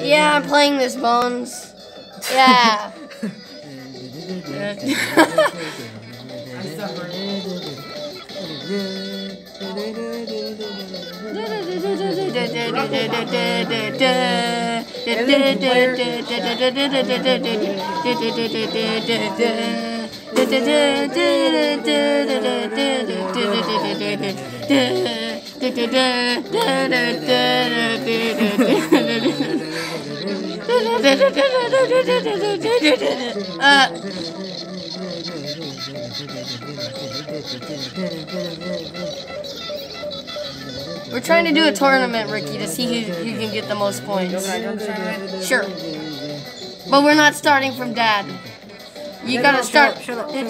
Yeah, I'm playing this, Bones. Yeah. Uh, we're trying to do a tournament, Ricky, to see who, who can get the most points. Sure. But we're not starting from dad. You gotta start. shut up, shut